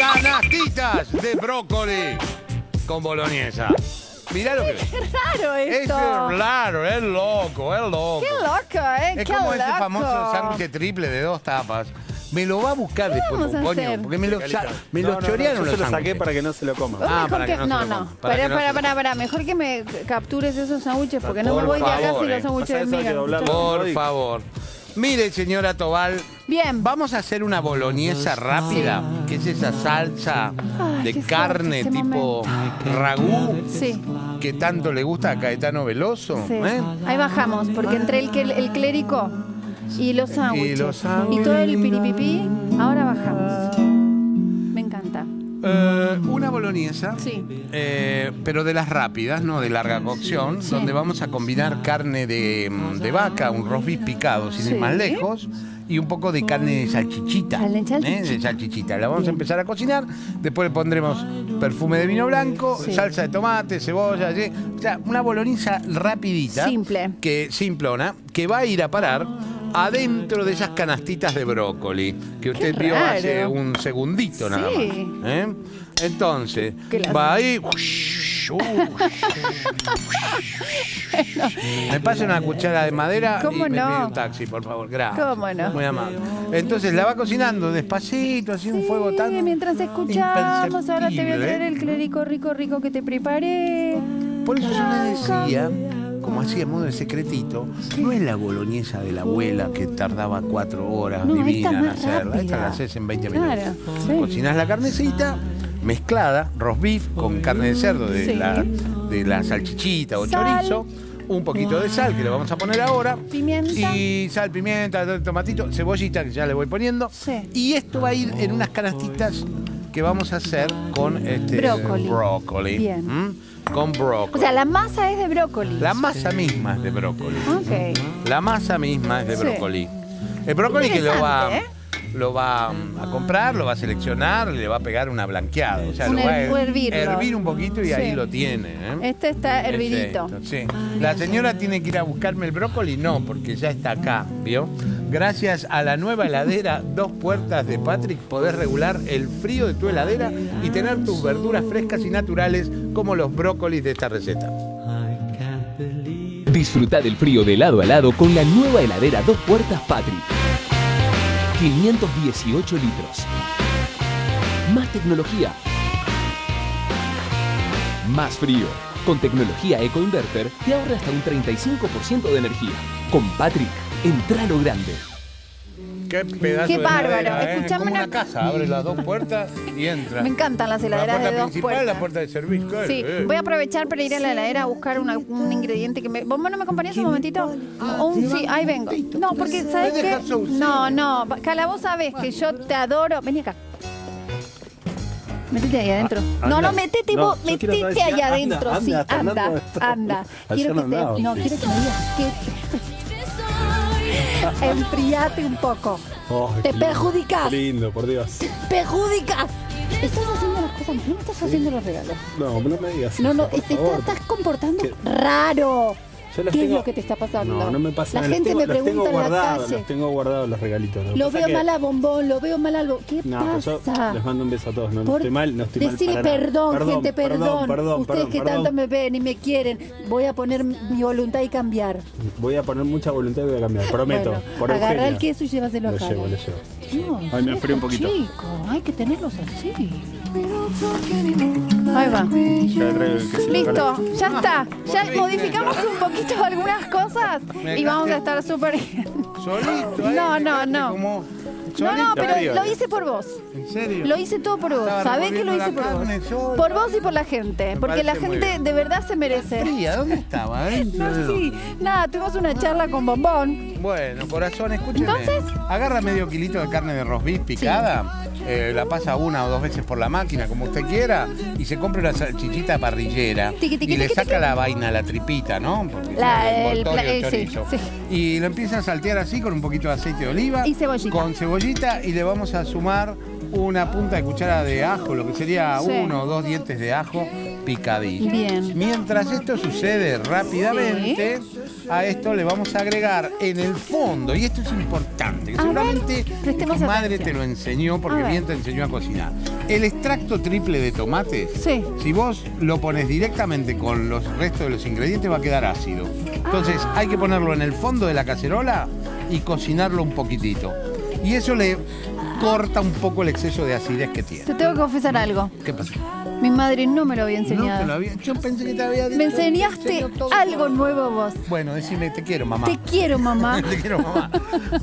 canastitas de brócoli con boloñesa. Mirá lo que ves. Raro Es esto. claro, es loco, es loco. Qué loco, ¿eh? Es Qué como ese loco. famoso sándwich triple de dos tapas. Me lo va a buscar después, vamos a coño, hacer? porque me lo, sa- me No, lo no, no, chorearon yo los se lo saqué sándwiches. para que no se lo coma. Vos Ah, para que que, no se no, lo no, coma, para para, no para, se lo para, para, mejor que me captures esos sándwiches porque no Por me voy de acá favor, si eh. los sándwiches Pasa de eso, hay que miga. doblarlo. Por favor. Mire, señora Tobal, Bien. vamos a hacer una boloñesa rápida, que es esa salsa Ay, de qué carne fuerte este tipo ragú Sí, que tanto le gusta a Caetano Veloso. sí. ¿eh? Ahí bajamos, porque entre el, que- el clérico y los sándwiches y, sándwiches. todo el piripipí, ahora bajamos. Me encanta. Eh, boloñesa, Sí. eh, pero de las rápidas, no de larga cocción, Sí. donde vamos a combinar carne de, de vaca, un roast beef picado, sin ir más lejos, y un poco de carne de salchichita. De ¿eh? salchichita. De salchichita. La vamos Bien. a empezar a cocinar, después le pondremos perfume de vino blanco, salsa de tomate, cebolla, ¿sí? o sea, una boloñesa rapidita. Simple. Que, simplona, que va a ir a parar adentro de esas canastitas de brócoli que usted vio hace un segundito nada más. Sí. ¿eh? Entonces, ¿Qué le va ahí. Me pasa una cuchara de madera ¿Cómo y me no? pide un taxi, por favor. Gracias. ¿Cómo no? Muy amable. Entonces la va cocinando despacito, así un Sí, fuego tan. mientras escuchamos, ahora te voy a imperceptible. traer el clérico rico, rico que te preparé. Por eso yo le decía, como hacía modo de secretito, no es la boloñesa de la abuela que tardaba cuatro horas No, divina en hacerla. Esta la haces en 20 Claro, minutos. sí. Cocinás la carnecita mezclada, roast beef con carne de cerdo de, Sí. la, de la salchichita o Sal. chorizo, un poquito de sal que le vamos a poner ahora. Pimienta. Y sal, pimienta, tomatito, cebollita que ya le voy poniendo. Sí. Y esto va a ir en unas canastitas que vamos a hacer con este Brócoli. brócoli. Bien. ¿Mm? Con brócoli. O sea, la masa es de brócoli. La masa misma es de brócoli. Ok. La masa misma es de Sí. brócoli. El brócoli que lo va, Interesante, lo va a comprar, lo va a seleccionar, le va a pegar una blanqueada. O sea, Un lo va a her- hervirlo. hervir un poquito y Sí. ahí lo tiene. ¿eh? Este está Es hervidito. sí. La señora tiene que ir a buscarme el brócoli, no, porque ya está acá, ¿vio? Gracias a la nueva heladera Dos Puertas de Patrick podés regular el frío de tu heladera y tener tus verduras frescas y naturales como los brócolis de esta receta. Disfruta del frío de lado a lado con la nueva heladera Dos Puertas Patrick. 518 litros. Más tecnología. Más frío. Con tecnología EcoInverter te ahorra hasta un 35% de energía. Con Patrick, entra lo grande. Qué pedazo Qué de bárbaro. heladera, ¿eh? Como una una- casa, abre las dos puertas y entra. Me encantan las la heladeras de dos puertas. la puerta de servicio. Sí, eh. voy a aprovechar para ir a la heladera a buscar una- un ingrediente que me... ¿Vos no me acompañás un momentito? Un, sí, ahí vengo. No, porque, ¿sabes qué? No, no, Cala, vos sabés que yo te adoro. Vení acá. Métete ahí adentro. Ah, no, no, metete No, vos, metete ahí anda, adentro. anda, sí, anda, anda. Quiero no que te, no, quiero que me digas que enfriate un poco. Oh, Te perjudicas. Lindo, por Dios. Perjudicas. Estás haciendo las cosas, no estás haciendo los regalos. No, no me digas. No, no, eso, por te favor. estás, estás comportando ¿Qué? raro. Yo los ¿Qué tengo- es lo que te está pasando? No, no me pasa La nada. Gente tengo- me los tengo pregunta en la calle. Los tengo guardados los regalitos. Lo veo que- mal a bombón, lo veo mal algo. ¿Qué No, pero yo pasa? les mando un beso a todos. No, estoy mal, no estoy Decile mal nada. perdón, gente, perdón. Perdón, Ustedes perdón, que perdón. tanto me ven y me quieren, voy a poner mi voluntad y cambiar. Voy a poner mucha voluntad y voy a cambiar. Prometo. Bueno, por Eugenia. el queso y llévaselo Lo llevo, lo llevo. Dios, Ay, me enfrié un poquito. Chico, hay que tenerlos así. Ahí va. Listo, ya está. Ya modificamos un poquito algunas cosas y vamos a estar súper bien. Solito, ¿eh? No, no, no. No, no, pero lo hice por vos. ¿En serio? Lo hice todo por vos. Sabés que lo hice por vos. Por vos y por la gente. Porque la gente de verdad se merece. Fría, ¿dónde estaba? ¿Adentro de No, sí. Nada, tuvimos una charla con Bombón. Bueno, corazón, escúcheme. Entonces- Agarra medio kilito de carne de roast beef picada, eh, la pasa una o dos veces por la máquina, como usted quiera, y se compra una salchichita parrillera Tiqui, tiqui, y le tiqui, saca la vaina, la tripita, ¿no? Porque La- el pla- eh, sí, chorizo. sí. Y lo empieza a saltear así con un poquito de aceite de oliva. Y cebollita. Con cebollita y le vamos a sumar una punta de cuchara de ajo, lo que sería Sí. uno o dos dientes de ajo picadillo. Bien. Mientras esto sucede rápidamente, a esto le vamos a agregar en el fondo, y esto es importante, que A seguramente tu madre atención. te lo enseñó porque bien te enseñó a cocinar. El extracto triple de tomates, Sí. si vos lo pones directamente con los restos de los ingredientes va a quedar ácido. Entonces Ah. hay que ponerlo en el fondo de la cacerola y cocinarlo un poquitito. Y eso le corta un poco el exceso de acidez que tiene. Te tengo que confesar algo. ¿Qué pasa? Mi madre no me lo había No enseñado. te lo había- Yo pensé que te había dicho. Me te enseñaste todo. algo nuevo vos. Bueno, decime, te quiero, mamá. Te quiero, mamá. Te quiero, mamá.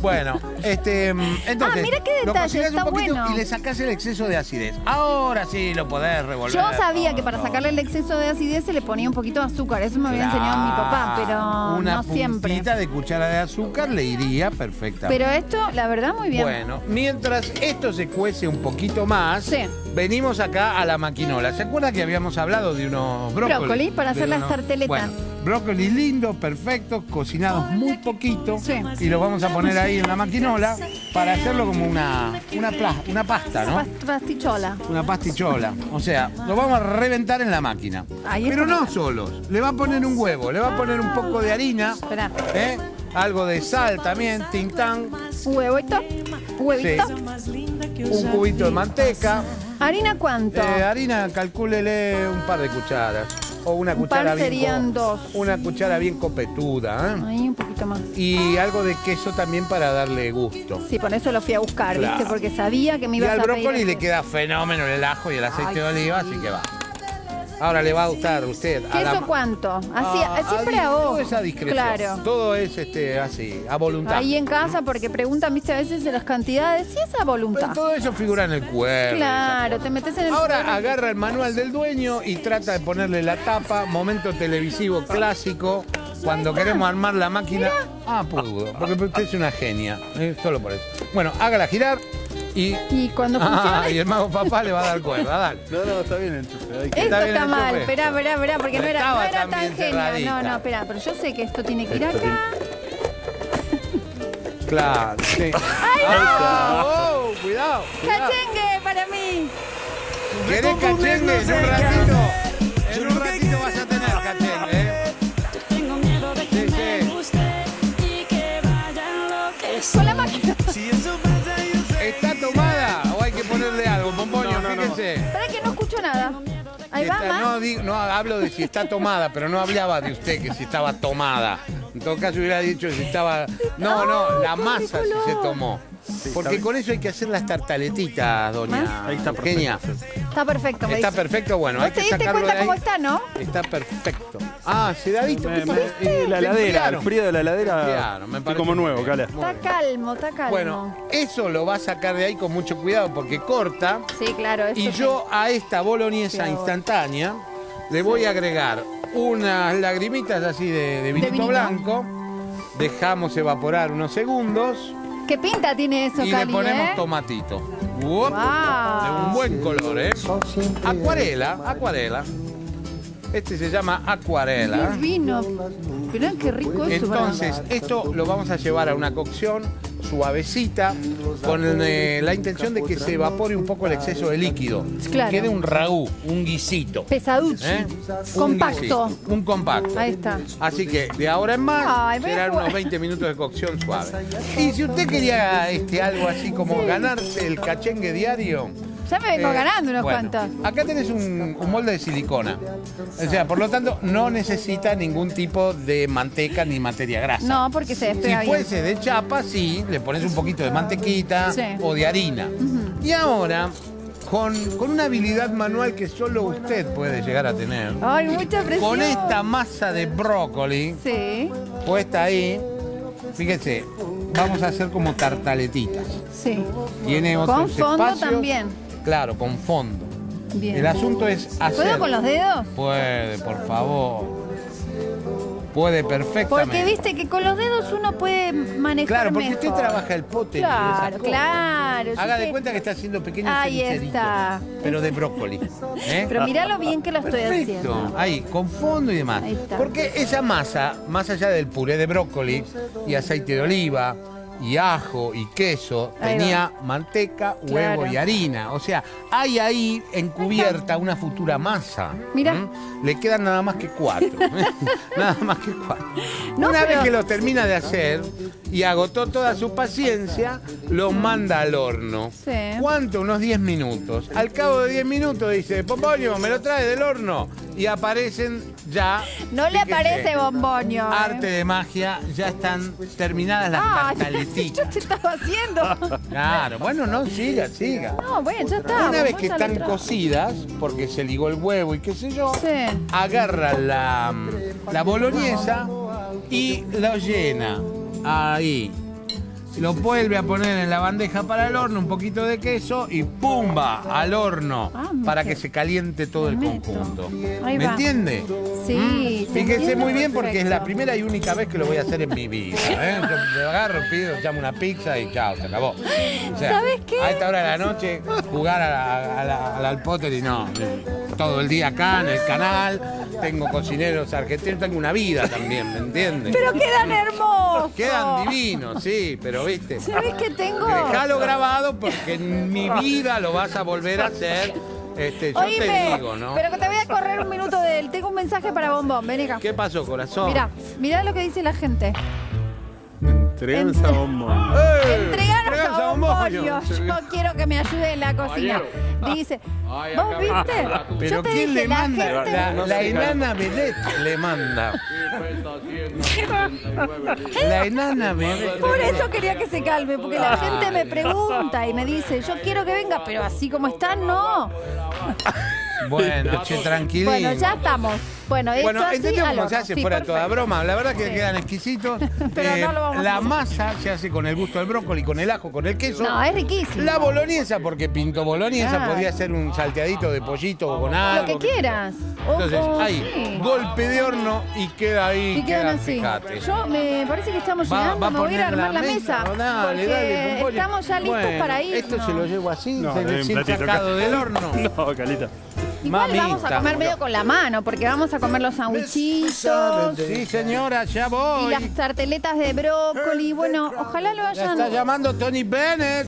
Bueno, este, mm, entonces. Ah, mira qué lo detalle, un está poquito bueno. Y le sacás el exceso de acidez. Ahora sí lo podés revolver. Yo sabía que para sacarle el exceso de acidez se le ponía un poquito de azúcar. Eso me había enseñado mi papá, pero Una no siempre. puntita de cuchara de azúcar le iría perfectamente. Pero esto, la verdad, muy bien. Bueno, mientras esto se cuece un poquito más, Sí. Venimos acá a la maquinola. ¿Se acuerda que habíamos hablado de unos brócolis? Brócoli para hacer las tarteletas. Bueno, brócolis lindos, perfectos, cocinados muy poquito. Sí. Y los vamos a poner ahí en la maquinola para hacerlo como una, una, pasta, ¿no? Past- Pastichola. Una pastichola. O sea, lo vamos a reventar en la máquina. Ahí Pero no solos. Le va a poner un huevo, le va a poner un poco de harina. Espera. ¿eh? Algo de sal también, tintán, huevito. Huevito. un cubito de manteca. ¿Harina cuánto? Eh, harina, calcúlele un par de cucharas. O una Un cuchara par bien. serían dos. Una cuchara bien copetuda. ¿eh? Ahí un poquito más. Y algo de queso también para darle gusto. Sí, por eso lo fui a buscar, Claro. ¿viste? Porque sabía que me Y al a pedir brócoli le queda fenómeno el ajo y el aceite Ay, de oliva, así que va. Ahora le va a gustar a usted. a la ¿Queso cuánto? Así, Ah, siempre a ojo. Todo es a discreción. Claro. Todo es este, así, a voluntad. Ahí en casa, porque preguntan, viste, a veces de las cantidades. Sí, es a Pero voluntad. todo eso figura en el cuerpo. Claro, te metes en el Ahora agarra el manual del dueño y trata de ponerle la tapa, momento televisivo clásico, cuando queremos armar la máquina. Ah, pudo, porque usted es una genia, eh, solo por eso. Bueno, hágala girar y... Y cuando Ah, funciona. y el mago papá le va a dar cuerda, dale. No, no, está bien el hay que- Esto Está bien está el mal, esperá, esperá, esperá, porque no era, no era tan genio. No, no, espera, pero yo sé que esto tiene que ir acá. Claro, sí. Ah, oh, cuidado. cuidado. ¡Cachengue para mí! ¿Querés cachengue? En un ratito. Digo- no, hablo de si está tomada, pero no hablaba de usted que si estaba tomada. En todo caso hubiera dicho si estaba... No, no, la ¡Ay, qué masa si se tomó. Porque con eso hay que hacer las tartaletitas, doña Ahí está perfecto. Eugenia. Está perfecto, me Está dice. perfecto, bueno, ¿Vos hay te que diste sacarlo cuenta ahí. cómo está, no? Está perfecto. Ah, se da visto. Me- ¿qué me- y la heladera, el frío de la heladera. Enfriaron, me estoy parece como muy nuevo, bien. Cala. Está calmo, está calmo. Bueno, eso lo va a sacar de ahí con mucho cuidado porque corta. Sí, claro. Y sí. yo a esta boloñesa instantánea le voy a agregar unas lagrimitas así de, de vinito vinito. blanco. Dejamos evaporar unos segundos ¿Qué pinta tiene eso, y Cali, le ponemos eh? tomatito. Uop, Wow. De un buen color, ¿eh? Acuarela, acuarela. Este se llama acuarela. Divino. Mirá qué rico eso. Entonces, esto lo vamos a llevar a una cocción suavecita con eh, la intención de que se evapore un poco el exceso de líquido. Claro. Quede un ragú, un guisito. Pesaducho. ¿eh? Un Compacto. guisito, Un compacto. Ahí está. Así que de ahora en más Ay, serán unos 20 minutos de cocción suave. Y si usted quería este, algo así como ganarse el cachengue diario, Ya me vengo eh, ganando unos bueno, cuantos. Acá tenés un, un molde de silicona. O sea, por lo tanto, no necesita ningún tipo de manteca ni materia grasa. No, porque se Si despega bien. fuese de chapa, sí, le pones un poquito de mantequita Sí. o de harina. Y ahora, con, con una habilidad manual que solo usted puede llegar a tener, Ay, mucha presión. con esta masa de brócoli Sí, puesta ahí, fíjese, vamos a hacer como tartaletitas. sí. Tiene otros Con fondo espacios. también. Claro, con fondo. Bien. El asunto es hacer. ¿Puedo con los dedos? Puede, por favor. Puede perfectamente. Porque viste que con los dedos uno puede manejar Claro, porque usted trabaja el pote. Claro, claro. Haga de que- cuenta que está haciendo pequeños Ahí está. pero de brócoli. ¿eh? Pero mirá lo bien que lo estoy Perfecto, haciendo. ahí, con fondo y demás. Ahí está. Porque esa masa, más allá del puré de brócoli y aceite de oliva, y ajo y queso, Ahí tenía manteca, huevo Claro. y harina. O sea, hay ahí encubierta una futura masa. Mira. ¿Mm? Le quedan nada más que cuatro. nada más que cuatro. No, una vez que lo termina de hacer y agotó toda su paciencia, lo manda al horno. Sí. ¿Cuánto? Unos 10 minutos. Al cabo de 10 minutos dice, Pomponio, ¿me lo trae del horno? Y aparecen ya... No le aparece bomboño. ¿eh? Arte de magia, ya están terminadas las Ah, yo te estaba haciendo. Claro, bueno, no, siga, siga. No, bueno, ya está. Una vez que están cocidas, porque se ligó el huevo y qué sé yo, Sí. agarra la, la boloñesa y lo llena ahí. Lo vuelve a poner en la bandeja para el horno, un poquito de queso y ¡pumba! al horno Ah, para que se caliente todo el meto. conjunto. Ahí ¿Me va. entiende? Sí, te Fíjese muy bien porque es la primera y única vez que lo voy a hacer en mi vida. ¿eh? Yo me agarro, pido, llamo una pizza y chao, se acabó. O sea, ¿Sabes qué? A esta hora de la noche, jugar a la- a la- al al Potter y no. Todo el día acá en el canal, tengo cocineros argentinos, tengo una vida también, ¿me entiendes? Pero quedan hermosos. Quedan divinos, sí, pero viste. ¿Sabes qué tengo? Dejalo grabado porque en mi vida lo vas a volver a hacer. Este, yo te Oíme, digo, ¿no? pero que te voy a correr un minuto de él. Tengo un mensaje para Bombón. Ven acá. ¿Qué pasó, corazón? Mirá, mirá lo que dice la gente. Entregan a bombón. ¡Eh! Entreganos a. Bombollo. Yo quiero que me ayude en la cocina. Dice, ¿vos viste? Pero Yo te ¿quién dije, le la manda? gente- La, la enana Belén le manda. La enana Belén. Por eso quería que se calme, porque la gente me pregunta y me dice, yo quiero que venga, pero así como están, no. Bueno, che, tranquilín. Bueno, ya estamos. Bueno, esto Bueno, así entendemos al cómo se hace Sí, fuera de toda broma. La verdad que Sí. quedan exquisitos. Eh, Pero no lo vamos a la masa se hace con el gusto del brócoli, con el ajo, con el queso. No, es riquísimo. La boloñesa, porque pinto boloñesa, Claro. podría ser un salteadito de pollito o con algo. Lo que quieras. Entonces, ahí, sí. golpe de horno y queda ahí. Y quedan queda, así. fíjate. Yo me parece que estamos Va- llegando, va a me voy a ir a armar la mesa. Oh, Dale, dale, estamos ya listos Bueno, para ir. Esto se lo llevo así, No, se- recién sacado del horno. No, Calita. Igual vamos a comer medio con la mano, porque vamos a comer los sandwichitos Sí, señora, ya y voy. las tarteletas de brócoli. Bueno, ojalá lo Ya hayan está llamando Tony Bennett.